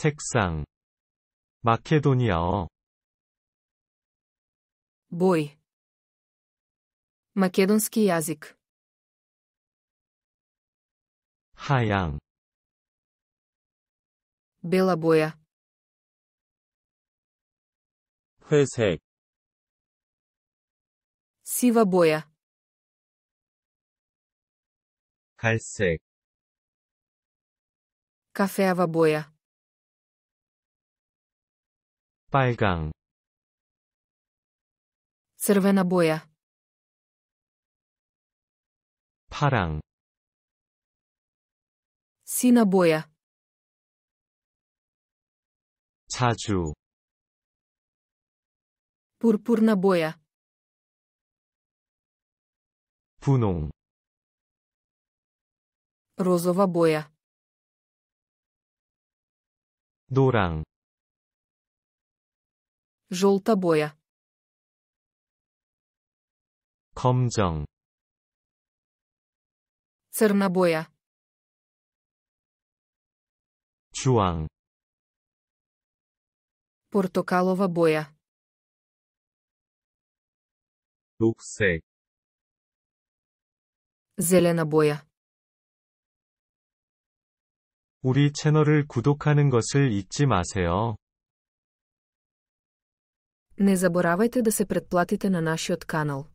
색상. 마케도니아어. Boj. Makedonski jezik. 하양. Bela boja. 회색, Siva boja. 갈색, Kafeava boja. 빨강. Boja. 파랑. Boja. 자주. Boja. 분홍. Boja. 노랑. Boja. 검정. Boja. 주황. Portokalova boja. 녹색, boja. 우리 채널을 구독하는 것을 잊지 마세요. Не заборавајте да се предплатите на нашиот канал.